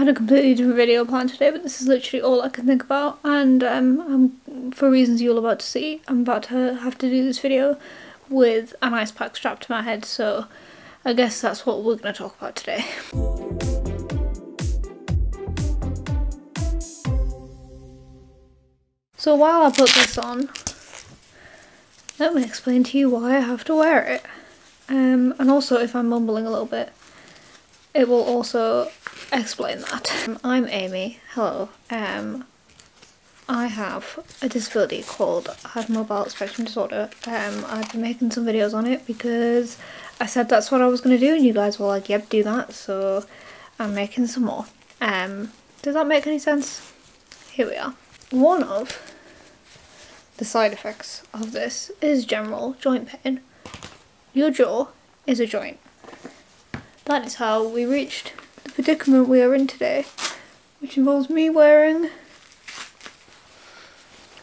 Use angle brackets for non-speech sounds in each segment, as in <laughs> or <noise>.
had a completely different video planned today, but this is literally all I can think about. And um, I'm, for reasons you're all about to see, I'm about to have to do this video with an ice pack strapped to my head. So I guess that's what we're going to talk about today. <laughs> So while I put this on, let me explain to you why I have to wear it. Um, and also if I'm mumbling a little bit, it will also explain that. Um, I'm Amy, hello. Um, I have a disability called hypermobile spectrum disorder. Um, I've been making some videos on it because I said that's what I was going to do and you guys were like, yep, do that. So I'm making some more. Um, does that make any sense? Here we are. One of the side effects of this is general joint pain. Your jaw is a joint. That is how we reached the predicament we are in today, which involves me wearing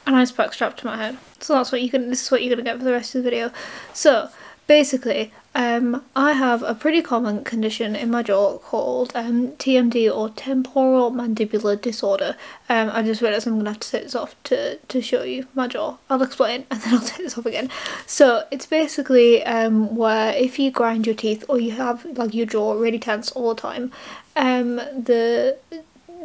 an ice pack strapped to my head. So that's what you can. This is what you're gonna get for the rest of the video. So basically, um, I have a pretty common condition in my jaw called um, TMD or temporal mandibular disorder. Um, I just realised I'm going to have to take this off to, to show you my jaw. I'll explain <laughs> and then I'll take this off again. So it's basically um, where if you grind your teeth or you have like your jaw really tense all the time, um, the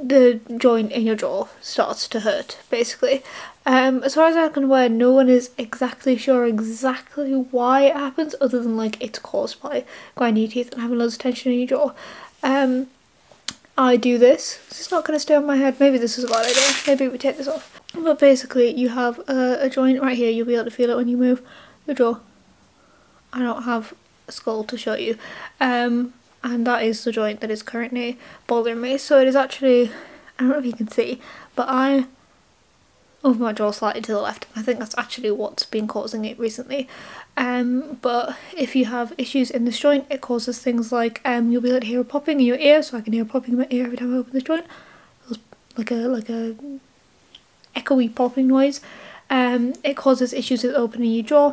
the joint in your jaw starts to hurt basically um, as far as I'm aware, no one is exactly sure exactly why it happens, other than like it's caused by grinding teeth and having loads of tension in your jaw. Um, I do this. It's not going to stay on my head. Maybe this is a bad idea. Maybe we take this off. But basically, you have a, a joint right here. You'll be able to feel it when you move your jaw. I don't have a skull to show you. Um, and that is the joint that is currently bothering me. So it is actually, I don't know if you can see, but I of my jaw slightly to the left. I think that's actually what's been causing it recently. Um, but if you have issues in this joint, it causes things like um, you'll be able to hear a popping in your ear, so I can hear a popping in my ear every time I open this joint. like a like a echoey popping noise. Um, it causes issues with opening your jaw.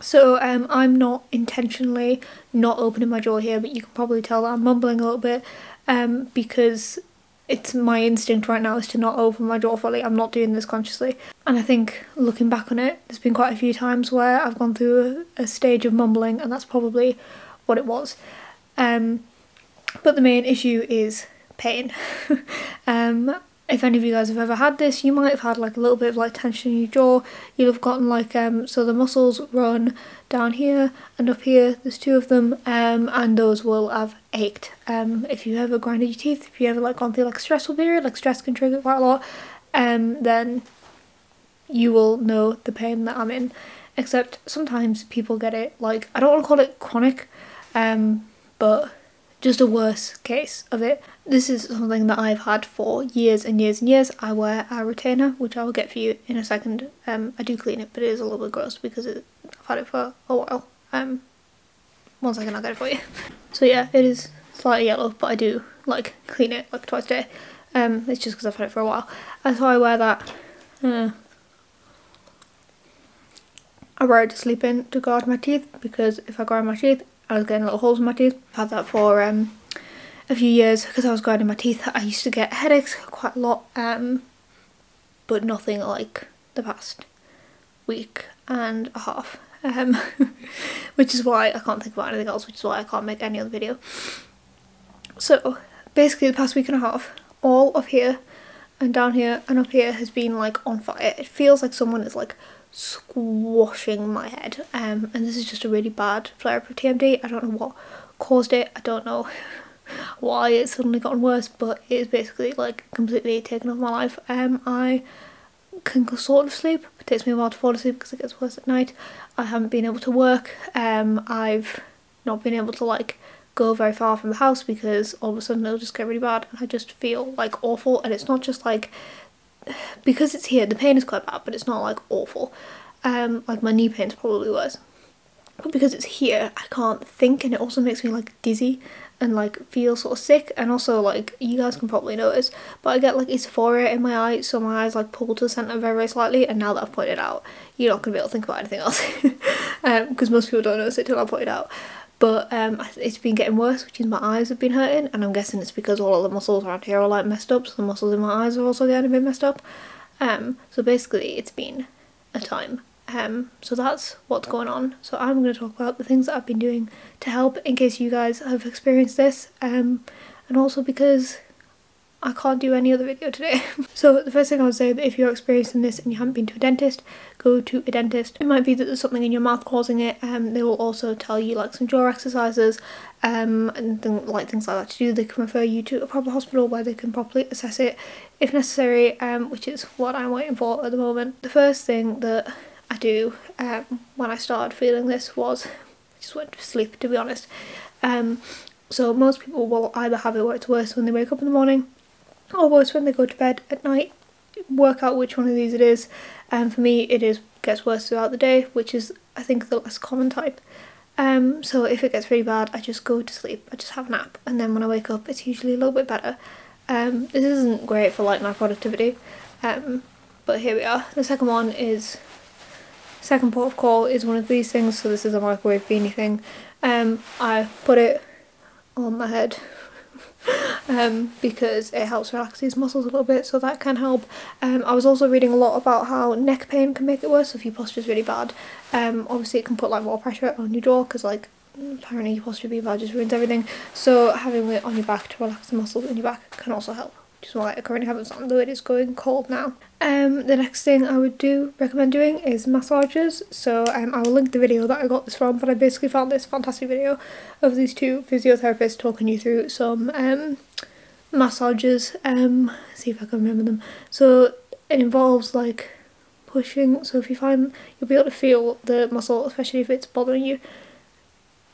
So um, I'm not intentionally not opening my jaw here, but you can probably tell that I'm mumbling a little bit um, because it's my instinct right now is to not open my jaw fully. I'm not doing this consciously. And I think looking back on it, there's been quite a few times where I've gone through a, a stage of mumbling and that's probably what it was. Um, but the main issue is pain. <laughs> um, if any of you guys have ever had this, you might have had like a little bit of like tension in your jaw. You'll have gotten like um so the muscles run down here and up here. There's two of them, um, and those will have ached. Um, if you ever grinded your teeth, if you ever like gone through like a stressful period, like stress can trigger quite a lot, um, then you will know the pain that I'm in. Except sometimes people get it like I don't want to call it chronic, um, but just a worse case of it. This is something that I've had for years and years and years. I wear a retainer, which I will get for you in a second. Um, I do clean it, but it is a little bit gross because it, I've had it for a while. Um, one second, I'll get it for you. So yeah, it is slightly yellow, but I do like clean it like twice a day. Um, it's just because I've had it for a while. That's why I wear that. Uh, I wear it to sleep in to guard my teeth because if I grind my teeth, I was getting little holes in my teeth. I've had that for um, a few years because I was grinding my teeth. I used to get headaches quite a lot, um, but nothing like the past week and a half. Um, <laughs> which is why I can't think about anything else, which is why I can't make any other video. So basically the past week and a half, all of here and down here and up here has been like on fire. It feels like someone is like squashing my head um, and this is just a really bad flare up of TMD. I don't know what caused it, I don't know <laughs> why it's suddenly gotten worse but it is basically like completely taken over my life. Um, I can sort of sleep, it takes me a while to fall asleep because it gets worse at night. I haven't been able to work, um, I've not been able to like go very far from the house because all of a sudden it'll just get really bad and I just feel like awful and it's not just like because it's here, the pain is quite bad, but it's not like awful. Um, like my knee pain's probably worse. But because it's here, I can't think and it also makes me like dizzy and like feel sort of sick and also like you guys can probably notice but I get like esophoria in my eyes so my eyes like pull to the centre very very slightly and now that I've pointed out you're not to be able to think about anything else because <laughs> um, most people don't notice it till I point it out but um, it's been getting worse, which is my eyes have been hurting, and I'm guessing it's because all of the muscles around here are like messed up, so the muscles in my eyes are also getting a bit messed up. Um, so basically, it's been a time. Um, so that's what's going on. So I'm going to talk about the things that I've been doing to help in case you guys have experienced this, um, and also because I can't do any other video today. <laughs> so the first thing I would say that if you're experiencing this and you haven't been to a dentist, go to a dentist. It might be that there's something in your mouth causing it. Um, they will also tell you like some jaw exercises um, and like things like that to do. They can refer you to a proper hospital where they can properly assess it if necessary, um, which is what I'm waiting for at the moment. The first thing that I do um, when I started feeling this was just went to sleep to be honest. Um, so most people will either have it where it's worse when they wake up in the morning or worse when they go to bed at night. Work out which one of these it is. And for me it is gets worse throughout the day, which is I think the less common type. Um, so if it gets really bad, I just go to sleep. I just have a nap, and then when I wake up, it's usually a little bit better. Um, this isn't great for like my productivity, um, but here we are. The second one is second port of call is one of these things. So this is a microwave beanie thing. Um, I put it on my head um, because it helps relax these muscles a little bit so that can help. Um, I was also reading a lot about how neck pain can make it worse if your posture is really bad. Um, obviously it can put like more pressure on your jaw because like apparently your posture being bad just ruins everything so having it on your back to relax the muscles in your back can also help is why I currently have it on though it is going cold now. Um, the next thing I would do recommend doing is massages. So um, I will link the video that I got this from but I basically found this fantastic video of these two physiotherapists talking you through some um, massages. Um see if I can remember them. So it involves like pushing. So if you find you'll be able to feel the muscle especially if it's bothering you.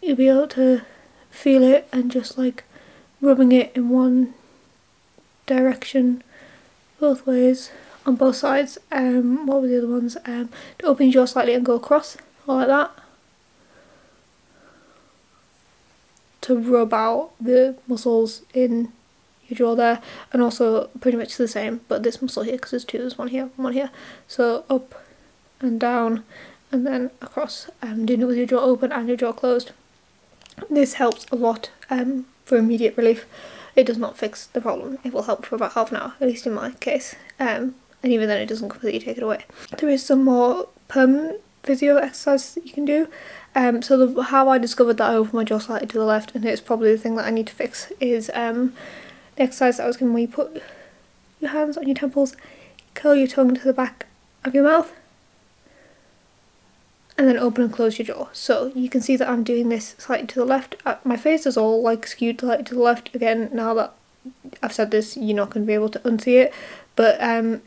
You'll be able to feel it and just like rubbing it in one direction both ways on both sides. Um what were the other ones? Um to open your jaw slightly and go across like that to rub out the muscles in your jaw there and also pretty much the same but this muscle here because there's two there's one here one here. So up and down and then across um, doing it with your jaw open and your jaw closed. This helps a lot um, for immediate relief it does not fix the problem. It will help for about half an hour at least in my case. Um, and even then it doesn't completely take it away. There is some more permanent physio exercises that you can do. Um, so the, how I discovered that I opened my jaw slightly to the left and it's probably the thing that I need to fix is um, the exercise that I was given where you put your hands on your temples, curl your tongue to the back of your mouth, and then open and close your jaw. So you can see that I'm doing this slightly to the left. Uh, my face is all like skewed slightly to the left. Again, now that I've said this, you're not going to be able to unsee it. But um,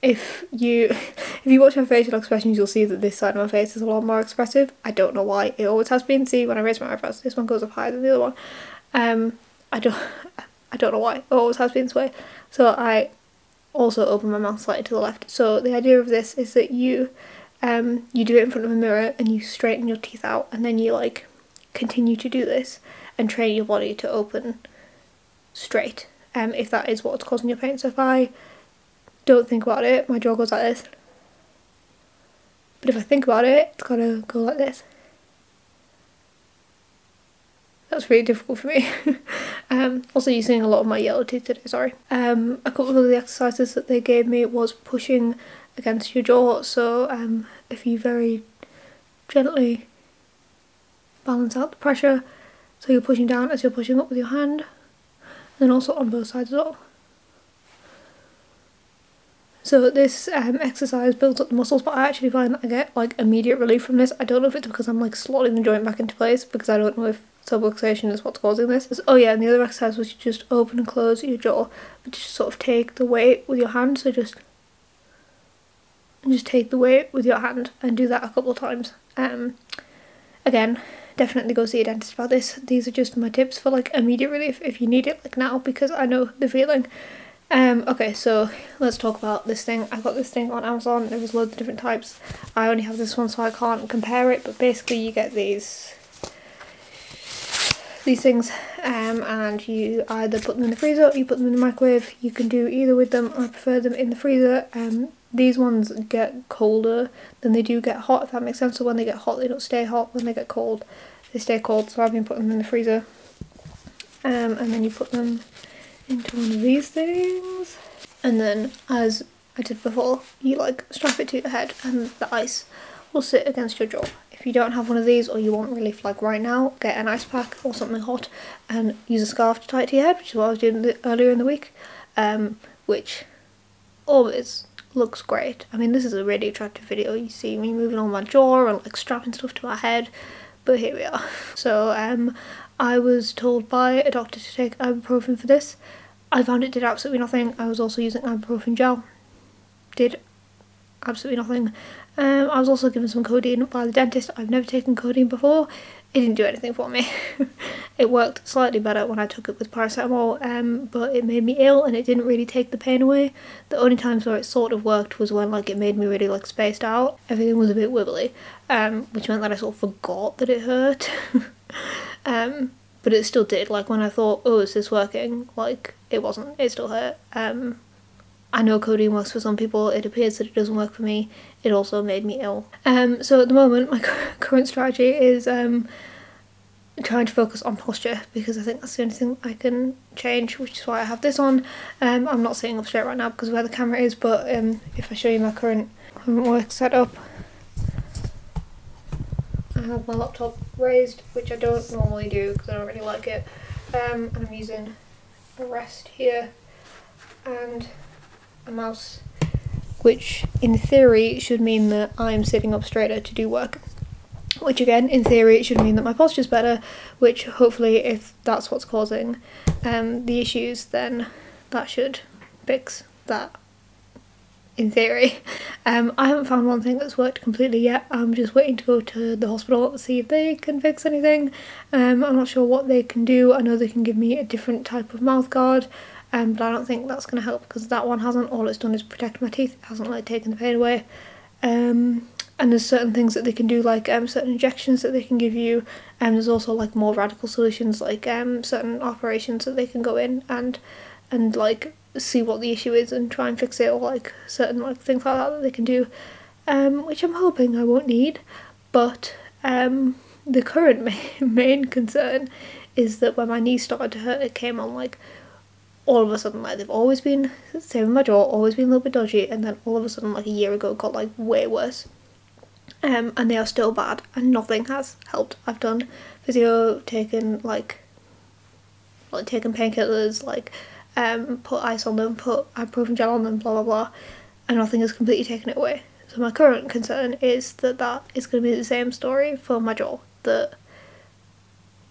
if you <laughs> if you watch my facial expressions, you'll see that this side of my face is a lot more expressive. I don't know why. It always has been. See, when I raise my eyebrows, this one goes up higher than the other one. Um, I don't. <laughs> I don't know why, it always has been this way. So I also open my mouth slightly to the left. So the idea of this is that you um, you do it in front of a mirror and you straighten your teeth out and then you like continue to do this and train your body to open straight um, if that is what's causing your pain. So if I don't think about it, my jaw goes like this. But if I think about it, it's gotta go like this. That's really difficult for me. <laughs> um, also using a lot of my yellow teeth today, sorry. Um, a couple of the exercises that they gave me was pushing against your jaw. So um, if you very gently balance out the pressure, so you're pushing down as you're pushing up with your hand, and then also on both sides as well. So this um, exercise builds up the muscles, but I actually find that I get like immediate relief from this. I don't know if it's because I'm like slotting the joint back into place because I don't know if subluxation is what's causing this. Oh yeah, and the other exercise was you just open and close your jaw, but just sort of take the weight with your hand. So just just take the weight with your hand and do that a couple of times. Um, again, definitely go see a dentist about this. These are just my tips for like immediate relief if you need it like now because I know the feeling. Um, okay, so let's talk about this thing. I got this thing on Amazon. There was loads of different types. I only have this one, so I can't compare it. But basically, you get these these things, um, and you either put them in the freezer or you put them in the microwave. You can do either with them. I prefer them in the freezer. Um, these ones get colder than they do get hot, if that makes sense. So when they get hot, they don't stay hot. When they get cold, they stay cold. So I've been putting them in the freezer. Um, and then you put them into one of these things. And then as I did before you like strap it to your head and the ice will sit against your jaw. If you don't have one of these or you want relief like right now get an ice pack or something hot and use a scarf to tie it to your head which is what I was doing earlier in the week. Um, which always looks great. I mean this is a really attractive video. You see me moving on my jaw and like strapping stuff to my head but here we are. <laughs> So um, I was told by a doctor to take ibuprofen for this. I found it did absolutely nothing. I was also using ibuprofen gel. Did absolutely nothing. Um, I was also given some codeine by the dentist. I've never taken codeine before. It didn't do anything for me. <laughs> it worked slightly better when I took it with paracetamol, um, but it made me ill and it didn't really take the pain away. The only times where it sort of worked was when like it made me really like spaced out. Everything was a bit wibbly, um, which meant that I sort of forgot that it hurt. <laughs> um, but it still did. Like when I thought, oh, is this working? Like it wasn't. It still hurt. Um, I know codeine works for some people, it appears that it doesn't work for me. It also made me ill. Um, so at the moment, my <laughs> current strategy is um, trying to focus on posture because I think that's the only thing I can change, which is why I have this on. Um, I'm not sitting up straight right now because of where the camera is, but um, if I show you my current, current work setup, I have my laptop raised, which I don't normally do because I don't really like it. Um, and I'm using a rest here and a mouse which in theory should mean that I'm sitting up straighter to do work which again in theory it should mean that my posture's better which hopefully if that's what's causing um, the issues then that should fix that in theory. <laughs> Um, I haven't found one thing that's worked completely yet. I'm just waiting to go to the hospital to see if they can fix anything. Um, I'm not sure what they can do. I know they can give me a different type of mouth guard um, but I don't think that's going to help because that one hasn't. All it's done is protect my teeth. It hasn't like taken the pain away. Um, and there's certain things that they can do like um, certain injections that they can give you and um, there's also like more radical solutions like um, certain operations that they can go in and and like see what the issue is and try and fix it or like certain like things like that that they can do um, which I'm hoping I won't need but um, the current main, <laughs> main concern is that when my knee started to hurt it came on like all of a sudden like they've always been same with my jaw always been a little bit dodgy and then all of a sudden like a year ago got like way worse. Um and they are still bad and nothing has helped. I've done physio taken like like taken painkillers like um put ice on them put ibuprofen gel on them blah blah blah and nothing has completely taken it away. So my current concern is that that is going to be the same story for my jaw that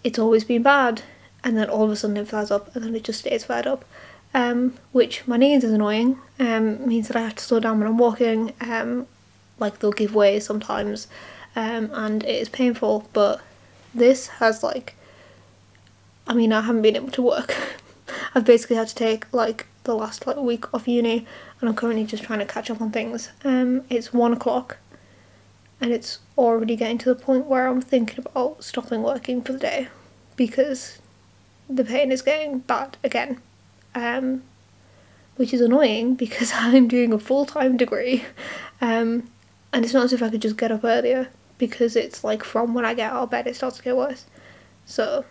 it's always been bad and then all of a sudden it flares up and then it just stays flared up. Um, which my knees is annoying, um, means that I have to slow down when I'm walking, um, like they'll give way sometimes, um, and it is painful, but this has like, I mean I haven't been able to work. <laughs> I've basically had to take like the last like week off uni and I'm currently just trying to catch up on things. Um, it's one o'clock and it's already getting to the point where I'm thinking about stopping working for the day because the pain is getting bad again. Um, which is annoying <laughs> because I'm doing a full-time degree um, and it's not as if I could just get up earlier because it's like from when I get out of bed it starts to get worse. So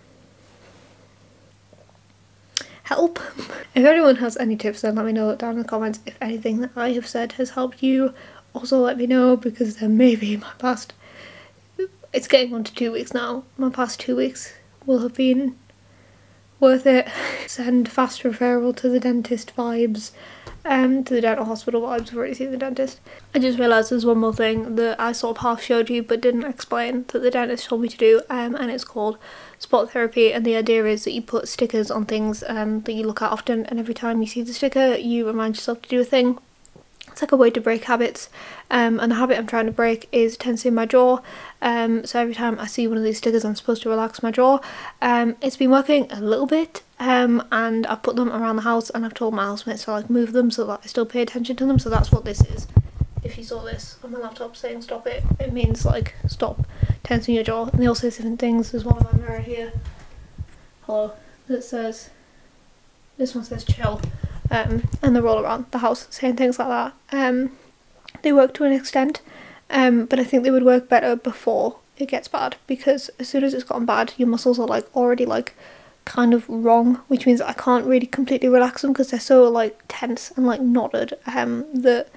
help. <laughs> If anyone has any tips then let me know down in the comments if anything that I have said has helped you. Also let me know because then maybe my past it's getting on to two weeks now. My past two weeks will have been worth it. <laughs> Send fast referral to the dentist vibes. Um, to the dental hospital vibes, I've already seen the dentist. I just realised there's one more thing that I sort of half showed you but didn't explain that the dentist told me to do um, and it's called spot therapy and the idea is that you put stickers on things um, that you look at often and every time you see the sticker you remind yourself to do a thing it's like a way to break habits. Um, and the habit I'm trying to break is tensing my jaw. Um, so every time I see one of these stickers I'm supposed to relax my jaw. Um, it's been working a little bit um, and I've put them around the house and I've told my housemates to like move them so that I still pay attention to them. So that's what this is. If you saw this on my laptop saying stop it it means like stop tensing your jaw. And they all say different things. There's one of them right here. Hello. That says this one says chill um, and they're all around the house saying things like that. Um, they work to an extent, um, but I think they would work better before it gets bad because as soon as it's gotten bad your muscles are like already like kind of wrong which means I can't really completely relax them because they're so like tense and like knotted um that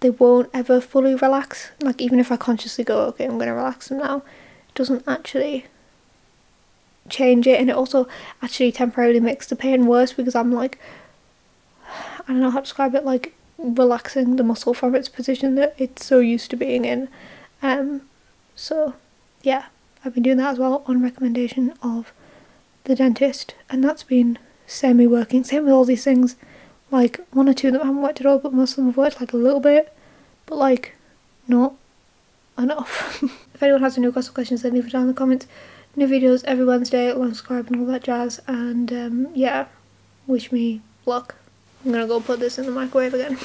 they won't ever fully relax like even if I consciously go okay I'm gonna relax them now it doesn't actually change it and it also actually temporarily makes the pain worse because I'm like I don't know how to describe it like relaxing the muscle from its position that it's so used to being in. Um so yeah I've been doing that as well on recommendation of the dentist and that's been semi working same with all these things. Like one or two of them haven't worked at all but most of them have worked like a little bit but like not enough. <laughs> If anyone has any questions then leave it down in the comments. New videos every Wednesday long subscribe and all that jazz and um, yeah wish me luck I'm gonna go put this in the microwave again